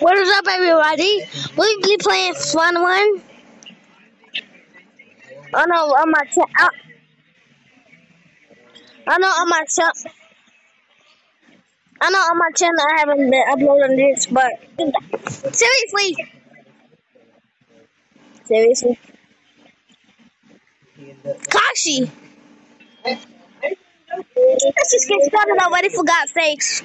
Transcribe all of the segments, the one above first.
What is up, everybody? We be playing Fun One. I know on my channel. I, I know on my channel. I know on my channel I haven't been uploading this, but seriously, seriously, Kashi. Let's just get started already. For God's sakes.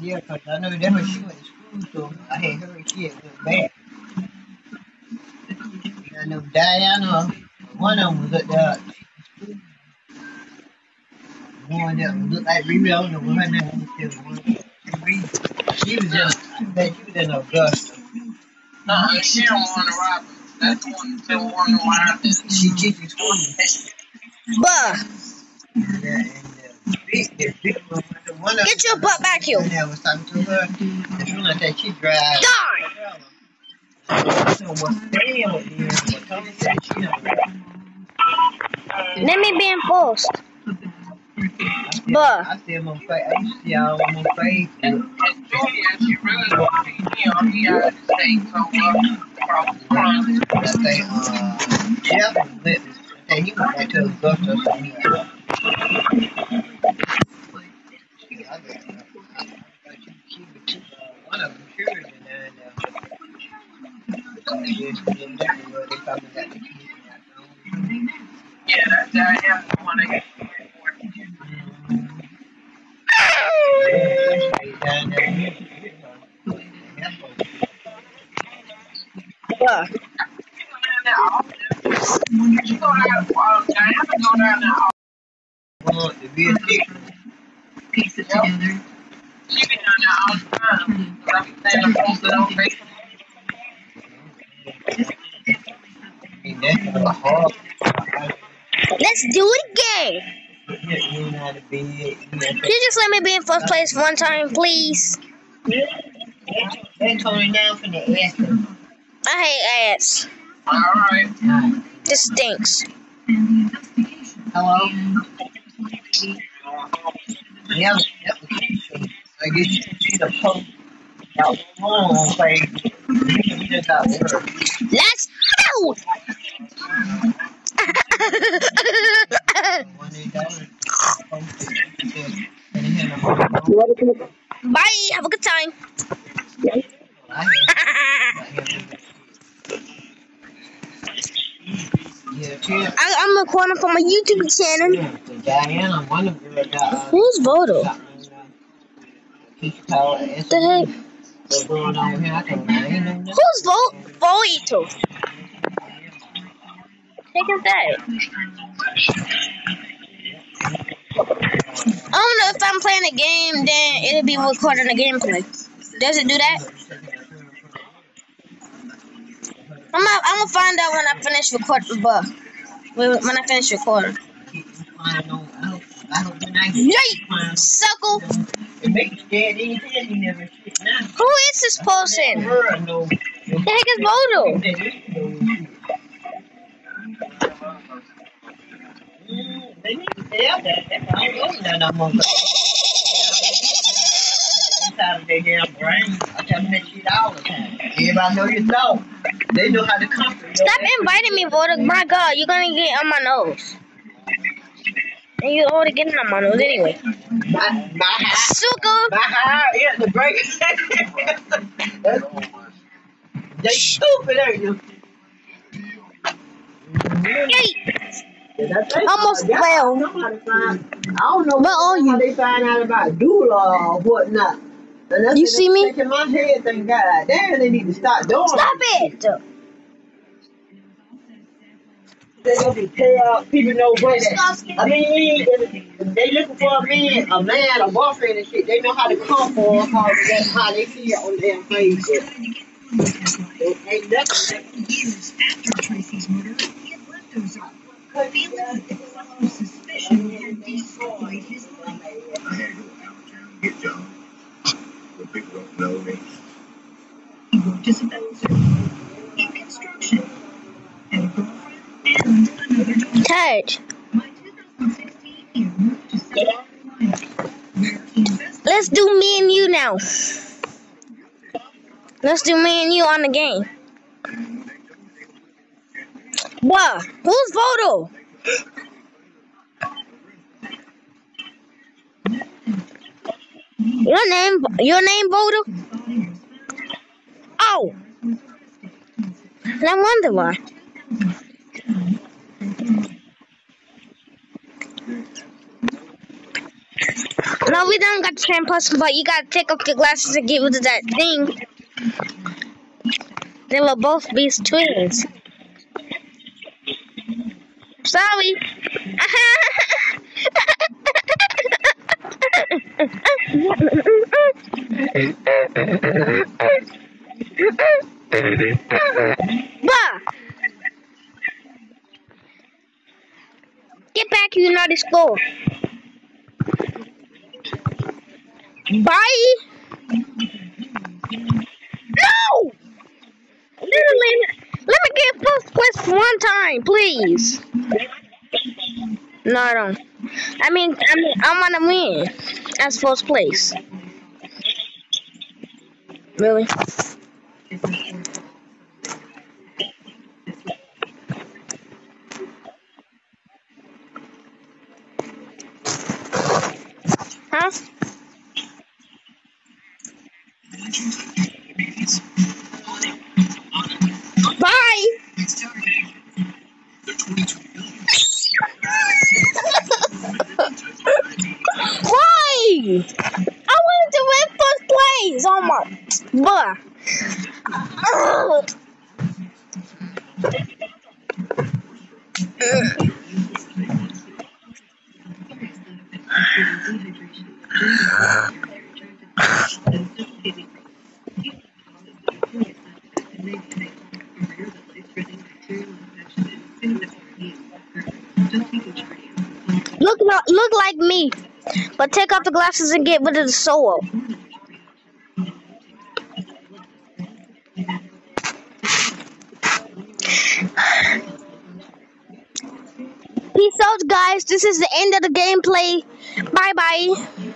Yeah, I know that's where she went to school, so I had her and she had back. I know Diana, one of them was at the school. one that looked like Riri, I don't know what her name was. one. She was in, I bet she was in Augusta. Uh-uh, she don't want to Robin. That's the one that want to Robin. She teaches swimming. Bruh, Yeah, and the big, the big one, the one of get your butt back here. And I was to her. As soon that she drive. Die. So what Sam was doing, what Tony said she don't drive. Let me be enforced. I still, Bruh. I still on face. I used to see y'all on Facebook. And Julia, she really don't see him. He out of state, so uh, across the front. I uh, Jeff was with us. He went back to Augusta or something. Yeah, Well, to be a dick. piece it together. She be down there all the time. Cause I be I post on Facebook. I mean, that's a hard. Let's do it again. You know how to be. You know, Can you just let me be in first place one time, please? That Tony down from the Aston. I hate ass. Alright. This stinks. Hello? Yeah, that was I guess you can see the post. That was wrong on Facebook. You work. Let's go. One day dollars. Posted. And he had a whole- Bye. Have a good time. Yeah, I, I'm recording for my YouTube channel. Who's What the heck? Who's Vo Voito? Heck is that? I don't know if I'm playing a game, then it'll be recording the gameplay. Does it do that? I'm gonna, I'm gonna find out when I finish recording, but when I finish recording. I hope, I you're not Yay! Suckle! Who is this person? The heck is? Mm, They need to. That's why I don't know no. I tell that all the time. Know. They know how to comfort you. Stop inviting me, Voodoo. My God, you're gonna get on my nose. And you're already getting on my nose anyway. My, my high, my high is the break. they stupid, ain't you? That's Almost that's fell. how somebody find- I don't know Where are you? they find out about doula or whatnot. And that's You what see they me? think in my head, thank God. Damn, they need to stop doing Stop it! They gonna be pay out. People know what that. I mean, if, if they looking for a man, a man, a boyfriend and shit, they know how to come for them, how, that's how they see it on their Facebook. It ain't nothing. Invested Let's do me and you now. Let's do me and you on the game. Bruh, who's Voodoo? Your name, your name Voodoo? Oh, no wonder why. We don't got the person, but you gotta take off your glasses and get rid of that thing. They will both be twins. Sorry. Bah! Get back, you naughty score. Bye. No! Literally, let me get first place one time, please. No, I don't. I mean, I mean, I want to win as first place. Really? Bye. Why? I wanted to win first place. Oh my, bruh. Ugh. Look, like me, but take off the glasses and get rid of the soul. Peace out, guys. This is the end of the gameplay. Bye bye.